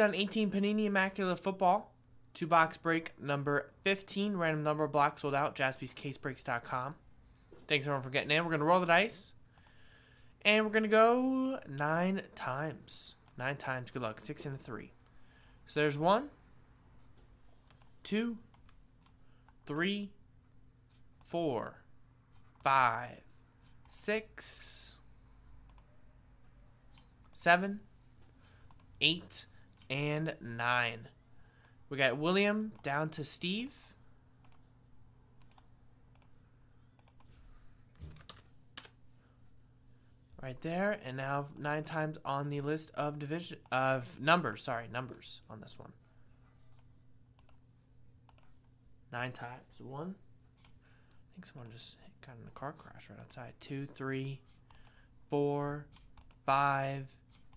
on 18 Panini Immaculate Football. Two box break number 15. Random number block sold out. JaspysCaseBreaks.com. Thanks everyone for getting in. We're going to roll the dice. And we're going to go nine times. Nine times. Good luck. Six and three. So there's one, two, three, four, five, six, seven, eight, and nine. We got William down to Steve. Right there, and now nine times on the list of division of numbers. Sorry, numbers on this one. Nine times. One. I think someone just got in a car crash right outside. Two, three, four, five,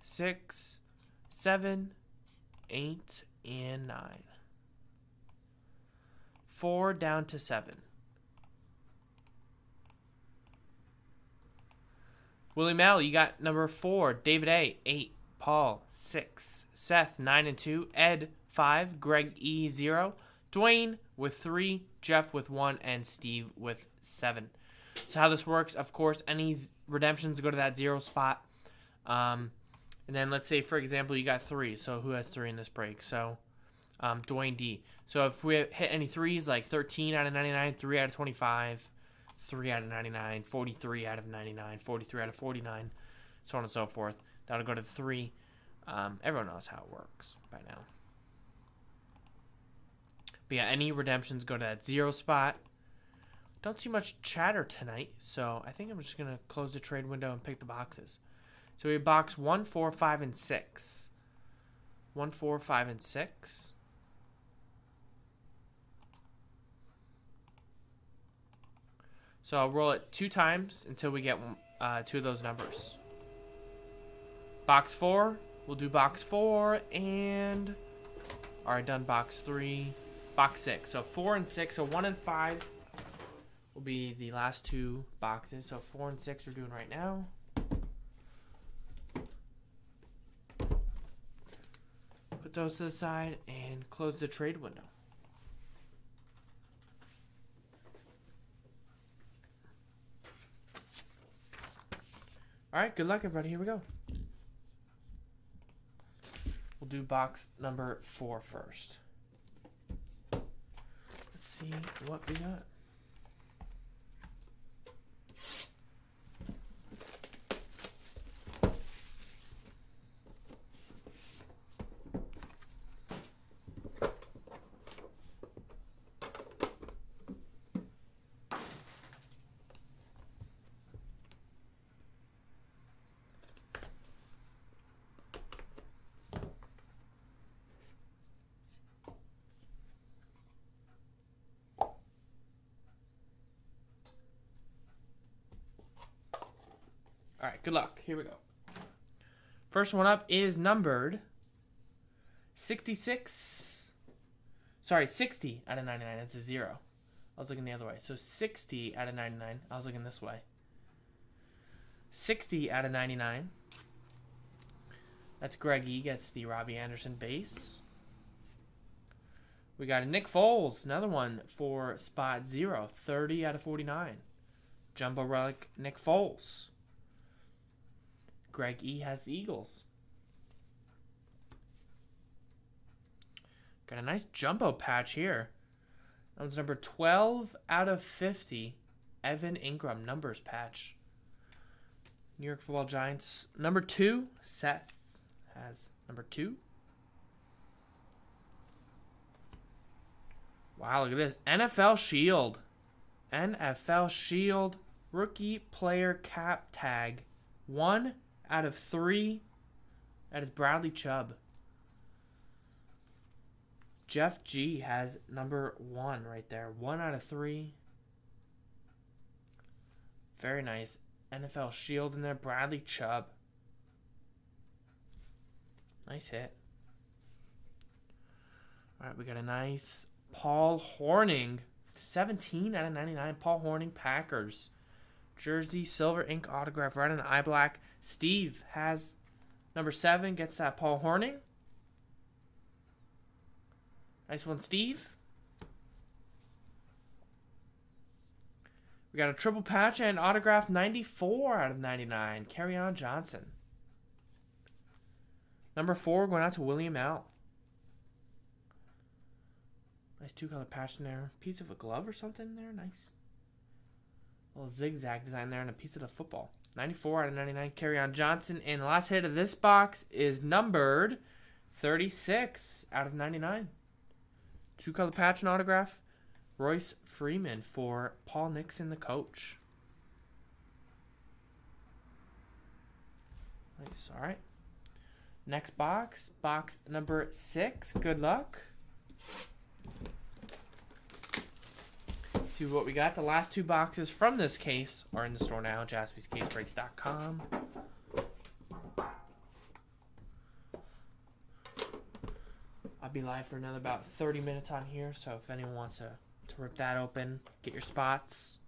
six, seven, eight, and nine. Four down to seven. Willie Mel, you got number four. David A, eight. Paul, six. Seth, nine and two. Ed, five. Greg E, zero. Dwayne with three. Jeff with one. And Steve with seven. So how this works, of course, any redemptions go to that zero spot. Um, and then let's say, for example, you got three. So who has three in this break? So um, Dwayne D. So if we hit any threes, like 13 out of 99, 3 out of 25, 3 out of 99, 43 out of 99, 43 out of 49, so on and so forth. That'll go to 3. Um, everyone knows how it works by now. But yeah, any redemptions go to that zero spot. Don't see much chatter tonight, so I think I'm just going to close the trade window and pick the boxes. So we box 1, 4, 5, and 6. 1, 4, 5, and 6. So I'll roll it two times until we get uh, two of those numbers. Box four, we'll do box four and already done box three, box six. So four and six, so one and five will be the last two boxes. So four and six we're doing right now. Those to the side and close the trade window. All right, good luck, everybody. Here we go. We'll do box number four first. Let's see what we got. All right, good luck. Here we go. First one up is numbered 66. Sorry, 60 out of 99. It's a zero. I was looking the other way. So 60 out of 99. I was looking this way. 60 out of 99. That's Greg E. Gets the Robbie Anderson base. We got a Nick Foles, another one for spot zero. 30 out of 49. Jumbo Relic Nick Foles. Greg E has the Eagles. Got a nice jumbo patch here. That was number 12 out of 50. Evan Engram, numbers patch. New York Football Giants. Number two, Seth has number two. Wow, look at this. NFL Shield. NFL Shield rookie player cap tag. One out of three. That is Bradley Chubb. Jeff G has number one right there. One out of three. Very nice. NFL Shield in there. Bradley Chubb. Nice hit. All right, we got a nice Paul Hornung. 17 out of 99. Paul Hornung, Packers. Jersey, silver ink autograph, red and eye black. Steve has number seven, gets that Paul Hornung. Nice one, Steve. We got a triple patch and autograph 94 out of 99. Kerryon Johnson. Number four going out to William L. Nice two color patch in there. Piece of a glove or something in there. Nice. Little zigzag design there and a piece of the football. 94 out of 99. Kerryon Johnson. And last hit of this box is numbered 36 out of 99. Two color patch and autograph. Royce Freeman for Paul Nixon, the coach. Nice. All right. Next box, box number six. Good luck. See what we got. The last two boxes from this case are in the store now. JaspysCaseBreaks.com. I'll be live for another about 30 minutes on here, so if anyone wants to to rip that open, get your spots.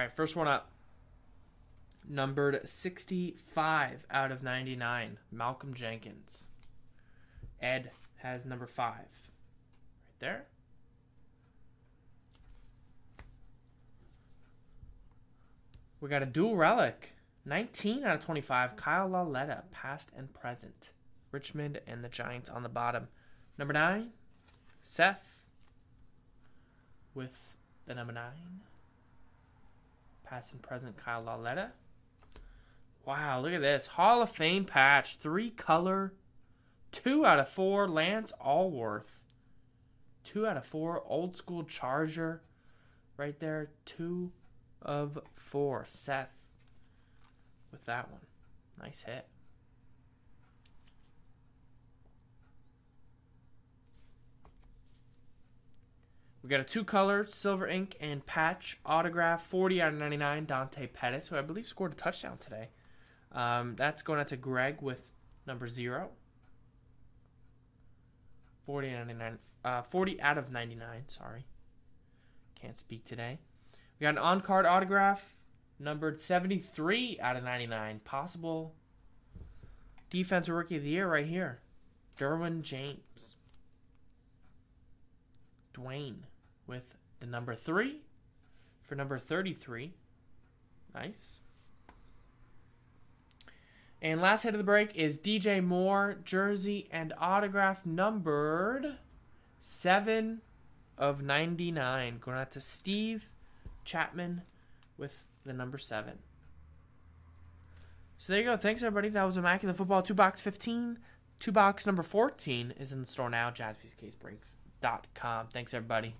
All right, first one up. Numbered 65 out of 99, Malcolm Jenkins. Ed has number 5. Right there. We got a dual relic. 19 out of 25. Kyle Lauletta, past and present. Richmond and the Giants on the bottom. Number 9, Seth with the number 9. Past and present, Kyle Lauletta. Wow, look at this. Hall of Fame patch. Three color. Two out of four. Lance Alworth. Two out of four. Old school Charger. Right there. Two of four. Seth with that one. Nice hit. We got a two color silver ink and patch autograph 40 out of 99 Dante Pettis, who I believe scored a touchdown today. Um, that's going out to Greg with number zero. 40 out of 99, uh, 40 out of 99, sorry. Can't speak today. We got an on card autograph, numbered 73 out of 99. Possible defensive rookie of the year right here. Derwin James. Dwayne with the number three for number 33. Nice. And last hit of the break is DJ Moore, jersey and autograph numbered 7 of 99. Going out to Steve Chapman with the number 7. So there you go. Thanks, everybody. That was Immaculate Football 2 box 15. 2 box number 14 is in the store now. JaspysCaseBreaks.com. Thanks, everybody.